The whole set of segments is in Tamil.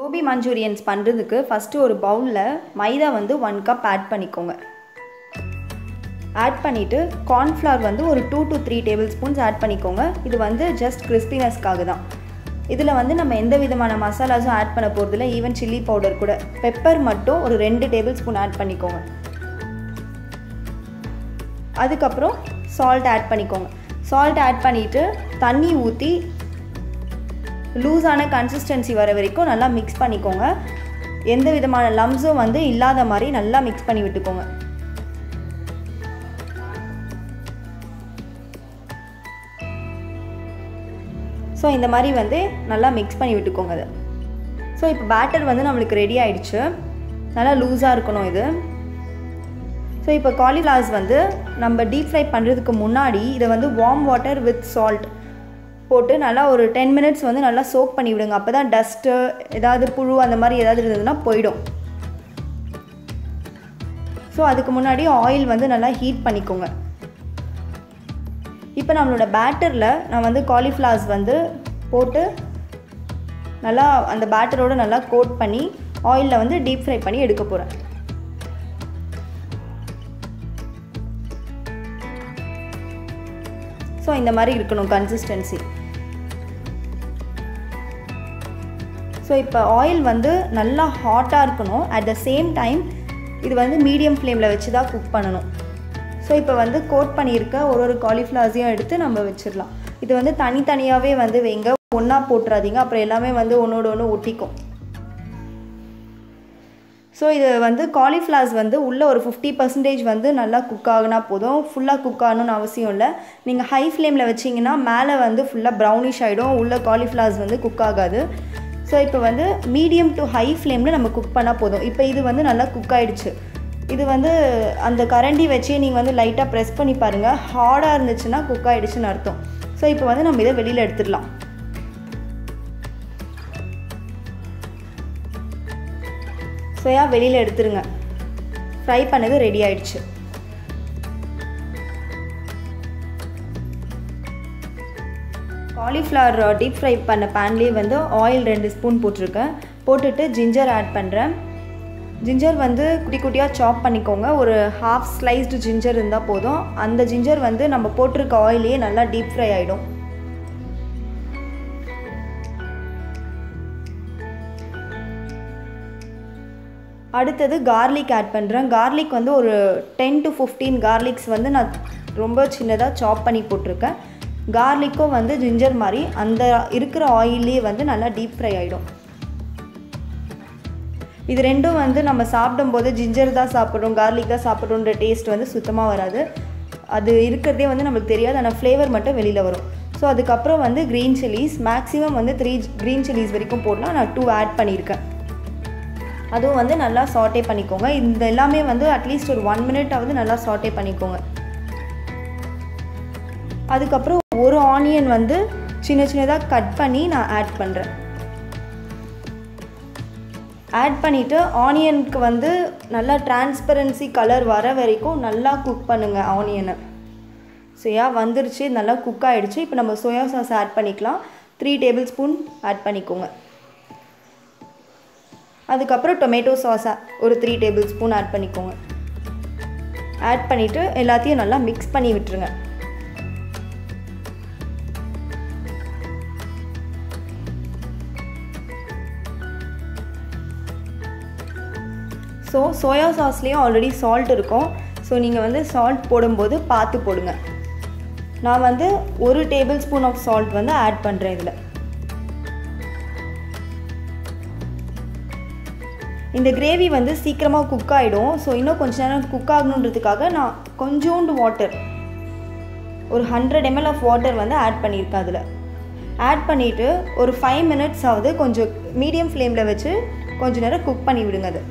கோபி மஞ்சூரியன்ஸ் பண்ணுறதுக்கு ஃபஸ்ட்டு ஒரு பவுலில் மைதா வந்து ஒன் கப் ஆட் பண்ணிக்கோங்க. ஆட் பண்ணிவிட்டு கார்ன்ஃப்ளவர் வந்து ஒரு two to three tablespoons add பண்ணிக்கோங்க. இது வந்து ஜஸ்ட் கிறிஸ்பினஸ்க்காக தான். இதில் வந்து நம்ம எந்த விதமான மசாலாஸும் ஆட் பண்ண போகிறதில்ல ஈவன் சில்லி பவுடர் கூட. பெப்பர் மட்டும் ஒரு ரெண்டு டேபிள் ஸ்பூன் ஆட் பண்ணிக்கோங்க. அதுக்கப்புறம் சால்ட் ஆட் பண்ணிக்கோங்க. சால்ட் ஆட் பண்ணிவிட்டு தண்ணி ஊற்றி லூஸான கன்சிஸ்டன்சி வர வரைக்கும் நல்லா மிக்ஸ் பண்ணிக்கோங்க. எந்த விதமான லம்ஸும் வந்து இல்லாத மாதிரி நல்லா மிக்ஸ் பண்ணி விட்டுக்கோங்க. ஸோ இந்த மாதிரி வந்து நல்லா மிக்ஸ் பண்ணி விட்டுக்கோங்க அது. ஸோ இப்போ பேட்டர் வந்து நம்மளுக்கு ரெடி ஆயிடுச்சு. நல்லா லூஸாக இருக்கணும் இது. ஸோ இப்போ காலிஃப்ளவர்ஸ் வந்து நம்ம டீப் ஃப்ரை பண்ணுறதுக்கு முன்னாடி இதை வந்து வார்ம் வாட்டர் வித் சால்ட் போட்டு நல்லா ஒரு டென் மினிட்ஸ் வந்து நல்லா சோக் பண்ணி விடுங்க. அப்போ தான் டஸ்ட்டு ஏதாவது புழு அந்த மாதிரி ஏதாவது இருந்ததுன்னா போயிடும். ஸோ அதுக்கு முன்னாடி ஆயில் வந்து நல்லா ஹீட் பண்ணிக்கோங்க. இப்போ நம்மளோட பேட்டரில் நான் வந்து காலிஃப்ளவர்ஸ் வந்து போட்டு நல்லா அந்த பேட்டரோடு நல்லா கோட் பண்ணி ஆயிலில் வந்து டீப் ஃப்ரை பண்ணி எடுக்க போகிறேன் ஸோ இந்த மாதிரி இருக்கணும் கன்சிஸ்டன்சி ஸோ இப்போ ஆயில் வந்து நல்லா ஹாட்டாக இருக்கணும். அட் த சேம் டைம் இது வந்து மீடியம் ஃப்ளேமில் வச்சு தான் குக் பண்ணணும். ஸோ இப்போ வந்து கோட் பண்ணியிருக்க ஒரு ஒரு காலிஃப்ளவர்ஸையும் எடுத்து நம்ம வச்சிடலாம். இது வந்து தனித்தனியாகவே வந்து வைங்க ஒன்றா போட்டுறாதீங்க. அப்புறம் எல்லாமே வந்து ஒன்றோட ஒன்று ஒட்டிக்கும். ஸோ இது வந்து காலிஃப்ளவர்ஸ் வந்து உள்ளே ஒரு ஃபிஃப்டி பர்சன்டேஜ் வந்து நல்லா குக் ஆகுனா போதும். ஃபுல்லாக குக் ஆகணும்னு அவசியம் இல்லை. நீங்கள் ஹை ஃப்ளேமில் வச்சிங்கன்னா மேலே வந்து ஃபுல்லாக ப்ரௌனிஷ் ஆகிடும் உள்ளே காலிஃப்ளவர்ஸ் வந்து குக் ஆகாது. ஸோ இப்போ வந்து மீடியம் டு ஹை ஃப்ளேமில் நம்ம குக் பண்ணால் போதும். இப்போ இது வந்து நல்லா குக் ஆகிடுச்சு இது வந்து அந்த கரண்டி வச்சு நீங்கள் வந்து லைட்டாக ப்ரெஸ் பண்ணி பாருங்கள் ஹார்டாக இருந்துச்சுன்னா குக் ஆகிடுச்சுன்னு அர்த்தம். ஸோ இப்போ வந்து நம்ம இதை வெளியில் எடுத்துடலாம். சோயா வெளியில் எடுத்துருங்க. ஃப்ரை பண்ணது ரெடி ஆயிடுச்சு. காலிஃப்ளவர் டீப் ஃப்ரை பண்ண பேன்லேயே வந்து ஆயில் ரெண்டு ஸ்பூன் போட்டிருக்கேன். போட்டுட்டு ஜிஞ்சர் ஆட் பண்ணுறேன் ஜிஞ்சர் வந்து குட்டி குட்டியாக சாப் பண்ணிக்கோங்க. ஒரு ஹாஃப் ஸ்லைஸ்டு ஜிஞ்சர் இருந்தால் போதும். அந்த ஜிஞ்சர் வந்து நம்ம போட்டிருக்க ஆயிலே நல்லா டீப் ஃப்ரை ஆகிடும் அடுத்தது கார்லிக் ஆட் பண்ணுறேன் கார்லிக் வந்து ஒரு டென் டு ஃபிஃப்டீன் கார்லிக்ஸ் வந்து நான் ரொம்ப சின்னதாக சாப் பண்ணி போட்டிருக்கேன். கார்லிக்கும் வந்து ஜிஞ்சர் மாதிரி அந்த இருக்கிற ஆயிலே வந்து நல்லா டீப் ஃப்ரை ஆகிடும் இது ரெண்டும் வந்து நம்ம சாப்பிடும்போது ஜிஞ்சர் தான் சாப்பிட்றோம் கார்லிக் தான் சாப்பிட்றோன்ற டேஸ்ட் வந்து சுத்தமாக வராது. அது இருக்கிறதே வந்து நம்மளுக்கு தெரியாது ஆனால் ஃப்ளேவர் மட்டும் வெளியில் வரும். ஸோ அதுக்கப்புறம் வந்து க்ரீன் சில்லிஸ் மேக்ஸிமம் வந்து த்ரீ க்ரீன் சில்லிஸ் வரைக்கும் போடலாம். நான் டூ ஆட் பண்ணியிருக்கேன். அதுவும் வந்து நல்லா சாட்டே பண்ணிக்கோங்க. இந்த எல்லாமே வந்து அட்லீஸ்ட் ஒரு ஒன் மினிட்டாவது நல்லா சாட்டே பண்ணிக்கோங்க. அதுக்கப்புறம் ஒரு ஆனியன் வந்து சின்ன சின்னதாக கட் பண்ணி நான் ஆட் பண்ணுறேன் ஆட் பண்ணிவிட்டு ஆனியனுக்கு வந்து நல்லா டிரான்ஸ்பரன்சி கலர் வர வரைக்கும் நல்லா குக் பண்ணுங்கள் ஆனியனை சோயா வந்துருச்சு நல்லா குக் ஆகிடுச்சு இப்போ நம்ம சோயா சாஸ் ஆட் பண்ணிக்கலாம். த்ரீ டேபிள் ஸ்பூன் ஆட் பண்ணிக்கோங்க. அதுக்கப்புறம் டொமேட்டோ சாஸை ஒரு த்ரீ டேபிள் ஸ்பூன் ஆட் பண்ணிக்கோங்க. ஆட் பண்ணிவிட்டு எல்லாத்தையும் நல்லா மிக்ஸ் பண்ணி விட்டுருங்க. ஸோ சோயா சாஸ்லேயும் ஆல்ரெடி சால்ட் இருக்கும். ஸோ நீங்கள் வந்து சால்ட் போடும்போது பார்த்து போடுங்க. நான் வந்து ஒரு டேபிள் ஸ்பூன் ஆஃப் சால்ட் வந்து ஆட் பண்ணுறேன் இதில். இந்த கிரேவி வந்து சீக்கிரமாக குக் ஆகிடும் ஸோ இன்னும் கொஞ்ச நேரம் குக் ஆகணுன்றதுக்காக நான் கொஞ்சோண்டு வாட்டர் ஒரு ஹண்ட்ரட் எம்எல் ஆஃப் வாட்டர் வந்து ஆட் பண்ணியிருக்கேன் அதில். ஆட் பண்ணிவிட்டு ஒரு ஃபைவ் மினிட்ஸ் ஆகுது கொஞ்சம் மீடியம் ஃப்ளேமில் வச்சு கொஞ்ச நேரம் குக் பண்ணி விடுங்க அது.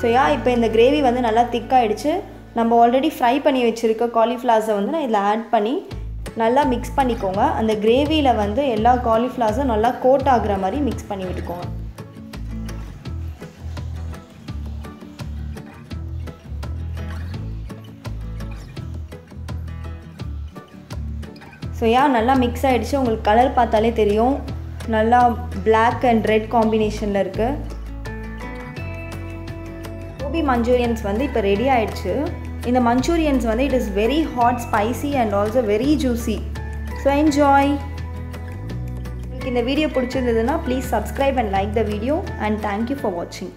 ஸோ யா இப்போ இந்த கிரேவி வந்து நல்லா திக்காகிடுச்சு நம்ம ஆல்ரெடி ஃப்ரை பண்ணி வச்சுருக்க காலிஃப்ளவர்ஸை வந்து நான் இதில் ஆட் பண்ணி நல்லா மிக்ஸ் பண்ணிக்கோங்க. அந்த கிரேவியில் வந்து எல்லா காலிஃப்ளவர்ஸும் நல்லா கோட் ஆகிற மாதிரி மிக்ஸ் பண்ணி விட்டுக்கோங்க. ஸோ யா நல்லா மிக்ஸ் ஆகிடுச்சு உங்களுக்கு கலர் பார்த்தாலே தெரியும். நல்லா பிளாக் அண்ட் ரெட் காம்பினேஷனில் இருக்குது கோபி மஞ்சூரியன்ஸ் வந்து இப்போ ரெடி ஆயிடுச்சு. இந்த மஞ்சூரியன்ஸ் வந்து it is very hot spicy and also very juicy so enjoy உங்களுக்கு இந்த வீடியோ பிடிச்சிருந்ததுன்னா please subscribe and like the video and thank you for வாட்சிங்